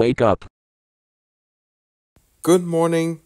Wake up. Good morning.